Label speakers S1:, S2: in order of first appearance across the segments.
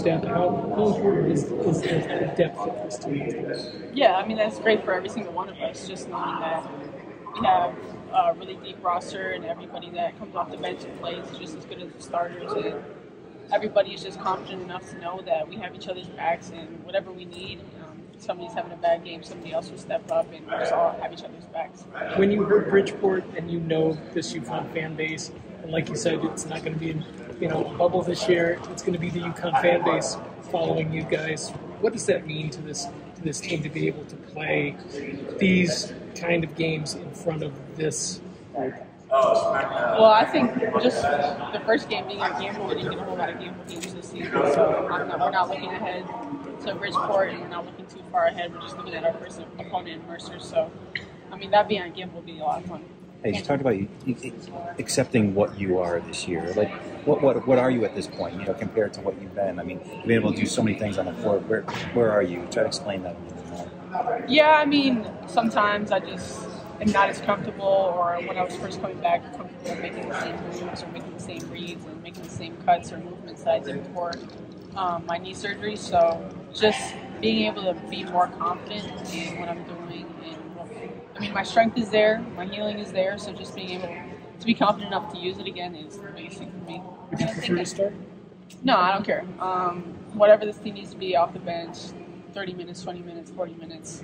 S1: step, how, how important is, is the depth of this team?
S2: Yeah, I mean that's great for every single one of us. Just knowing that we have a really deep roster and everybody that comes off the bench and plays is just as good as the starters, and everybody is just confident enough to know that we have each other's backs and whatever we need. Um, somebody's having a bad game, somebody else will step up, and we just all have each other's backs.
S1: When you heard Bridgeport and you know this UConn fan base, and like you said, it's not going to be you know bubble this year. It's going to be the UConn fan base following you guys. What does that mean to this to this team to be able to play these kind of games in front of this?
S2: Well, I think just the first game being a Gampel, we didn't get a whole lot of Gampel games this season, so not, we're not looking ahead to Bridgeport and we're not looking too far ahead. We're just looking at our first opponent Mercer. So, I mean, that being a Gampel would be a lot of fun.
S3: Hey, you talked about you, you, accepting what you are this year. Like, what, what what are you at this point? You know, compared to what you've been. I mean, you've been able to do so many things on the floor. Where where are you? Try to explain that.
S2: Yeah, I mean, sometimes I just am not as comfortable, or when I was first coming back, comfortable making the same moves or making the same reads and making the same cuts or movements that I did before um, my knee surgery. So just being able to be more confident in what I'm doing. And I mean, my strength is there, my healing is there. So just being able to be confident enough to use it again is the biggest thing for me.
S1: Would you prefer to start?
S2: No, I don't care. Um, whatever this team needs to be off the bench, 30 minutes, 20 minutes, 40 minutes.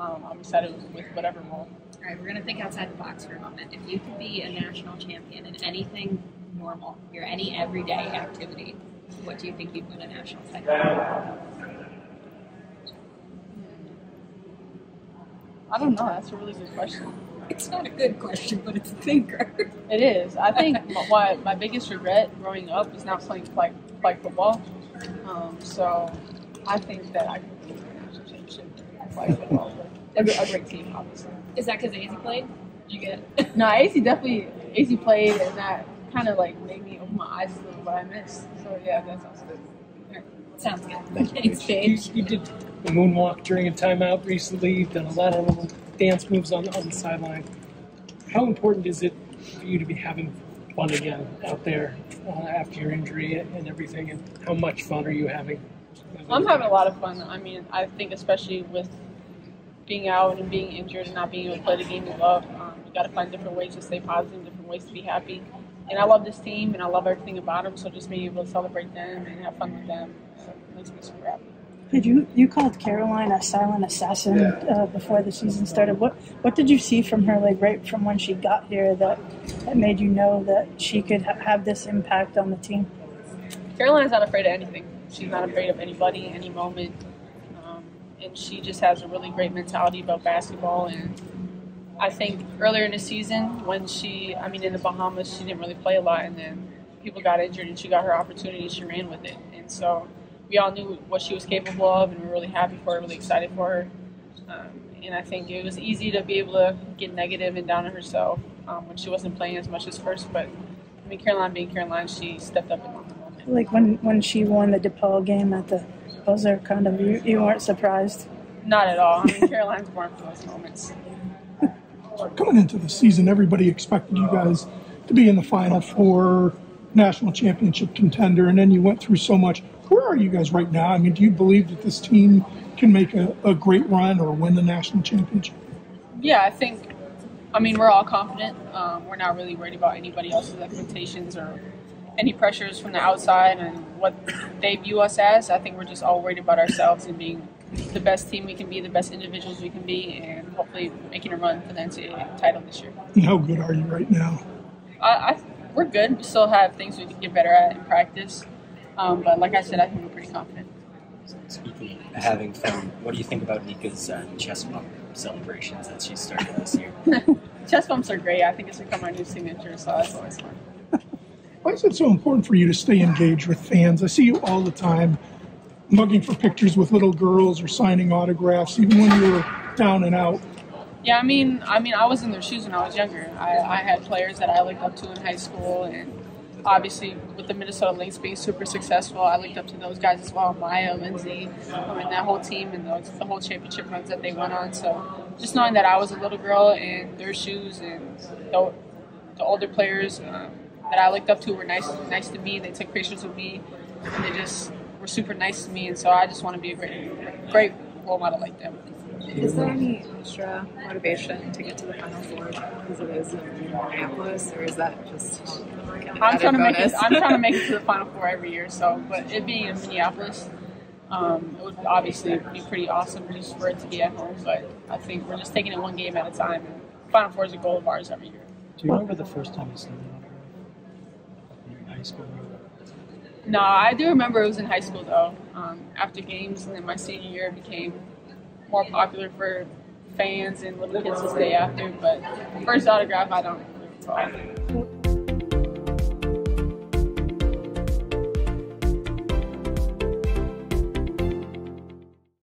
S2: Um, I'm excited with whatever role.
S4: All right, we're going to think outside the box for a moment. If you could be a national champion in anything normal, your any everyday activity, what do you think you'd win a national title?
S2: I don't know. That's a really good question.
S4: It's not a good question, but it's a thinker.
S2: It is. I think my, my biggest regret growing up is not playing flag, flag football. Um, so I think that I could win a national championship flag football. A, a great team, obviously.
S4: Is that because AC played? Did you get?
S2: no, AC definitely AC played, and that kind of like made me open my eyes a little what I missed. So yeah, that sounds good.
S4: Sounds good.
S1: Thanks, Paige. You, you did the moonwalk during a timeout recently. You've done a lot of little dance moves on, on the sideline. How important is it for you to be having fun again out there uh, after your injury and everything? And how much fun are you having?
S2: I'm having a lot of fun. I mean, I think especially with being out and being injured and not being able to play the game you love, um, you got to find different ways to stay positive, different ways to be happy. And I love this team and I love everything about them. So just being able to celebrate them and have fun with them so makes me super happy.
S5: Did you you called Caroline a silent assassin uh, before the season started? What what did you see from her, like right from when she got here, that that made you know that she could ha- have this impact on the team?
S2: Caroline's not afraid of anything. She's not afraid of anybody, any moment, um, and she just has a really great mentality about basketball. And I think earlier in the season, when she, I mean, in the Bahamas, she didn't really play a lot, and then people got injured, and she got her opportunity. She ran with it, and so we all knew what she was capable of, and we are really happy for her, really excited for her. Um, and I think it was easy to be able to get negative and down on herself um, when she wasn't playing as much as first. But I mean, Caroline being Caroline, she stepped up in the moment.
S5: Like when when she won the DePaul game at the buzzer, kind of you, you weren't surprised.
S2: Not at all. I mean, Caroline's born for those moments.
S6: Coming into the season, everybody expected you guys to be in the Final Four, national championship contender, and then you went through so much where are you guys right now? I mean, do you believe that this team can make a, a great run or win the national championship?
S2: Yeah, I think. I mean, we're all confident. Um, we're not really worried about anybody else's expectations or any pressures from the outside and what they view us as. I think we're just all worried about ourselves and being the best team we can be, the best individuals we can be, and hopefully making a run for the NCAA title this year.
S6: And how good are you right now?
S2: I, I, we're good. We still have things we can get better at in practice. Um, but like I said, I think we're pretty confident.
S7: Speaking of having fun, what do you think about Nika's uh, chest bump celebrations that she started this year?
S2: chest bumps are great. I think it's become our new signature, so that's always fun.
S6: Why is it so important for you to stay engaged with fans? I see you all the time mugging for pictures with little girls or signing autographs, even when you were down and out.
S2: Yeah, I mean, I mean, I was in their shoes when I was younger. I, I had players that I looked up to in high school, and obviously with the Minnesota Lynx being super successful, I looked up to those guys as well, Maya, Lindsay, I mean that whole team and the whole championship runs that they went on. So just knowing that I was a little girl in their shoes and the, the older players um, that I looked up to were nice, nice to me. They took pictures with me, and they just were super nice to me, and so I just want to be a great, great role model like them.
S8: Is there any extra motivation to get to the final four because it is in Minneapolis, or is that just? like an
S2: I'm trying to make it.
S8: bonus?
S2: I'm trying to make it to the final four every year. So, but it being in Minneapolis, um, it would obviously be pretty awesome just for it to be at home. But I think we're just taking it one game at a time. Final four is a goal of ours every year.
S1: Do you remember the first time you saw the autograph? In high school?
S2: No, I do remember it was in high school though. Um, after games, and then my senior year it became more popular for fans and little kids to stay after. But first autograph, I don't really.